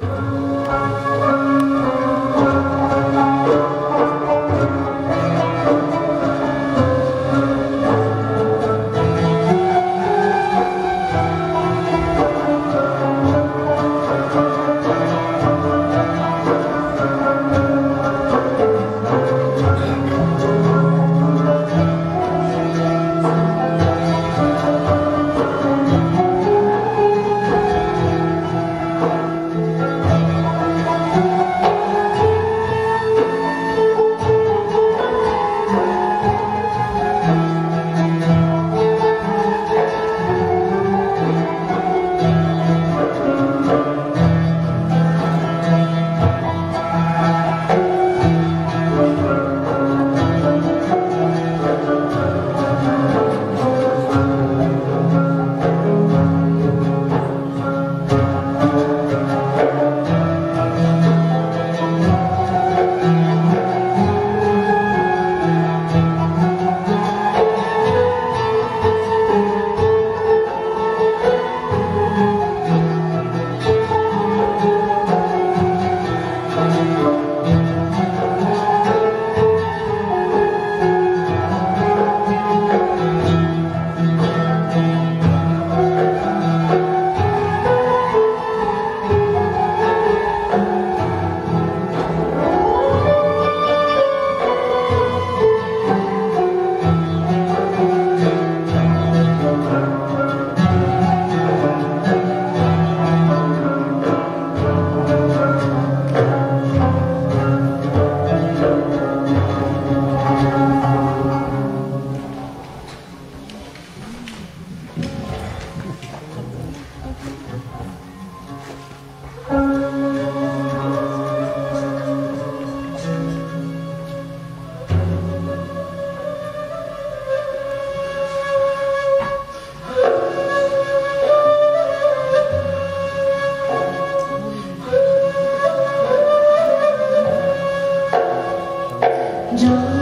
Thank angel.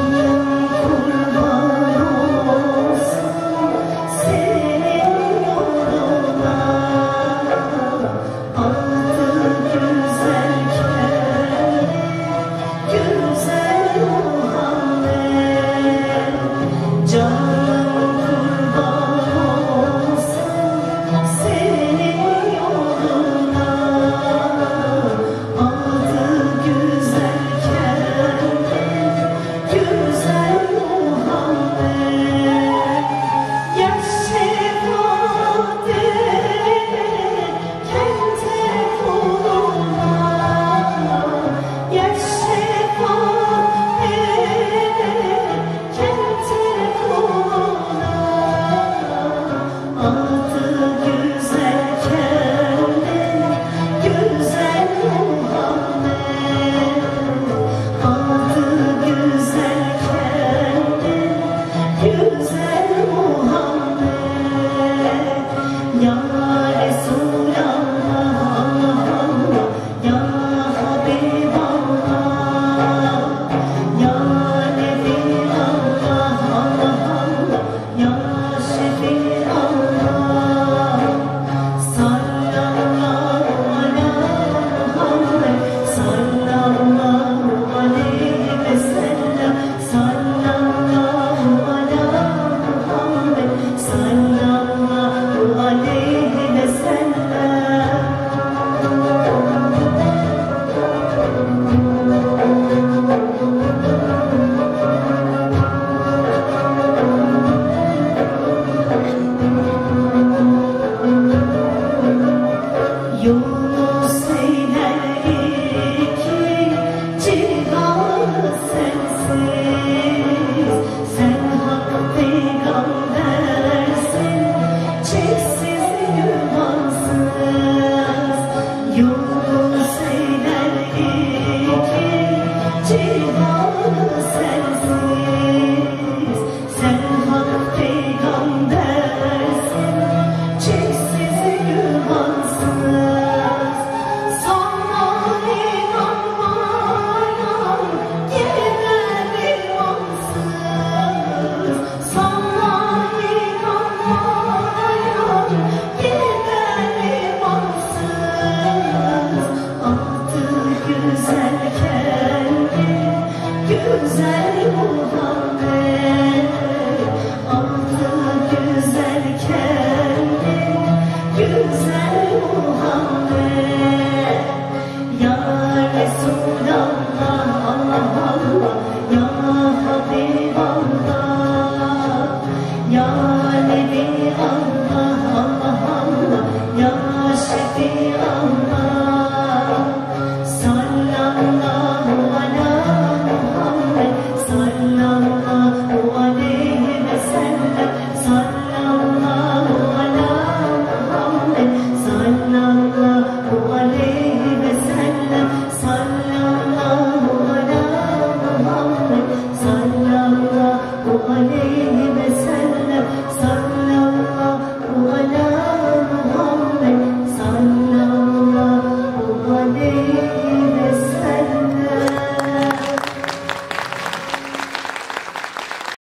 yo